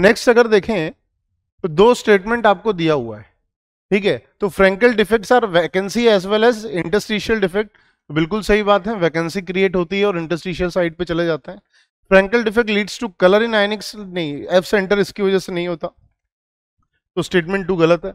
Next अगर देखें तो दो स्टेटमेंट आपको दिया हुआ है। ठीक है? तो Frenkel defects are vacancy as well as interstitial defect बिल्कुल सही बात है वैकेंसी क्रिएट होती है और इंटरस्टिशियल साइड पे चले जाते हैं। Frenkel defect leads to colour in ionics नहीं एफ़ सेंटर इसकी वजह से नहीं होता। तो स्टेटमेंट टू गलत है।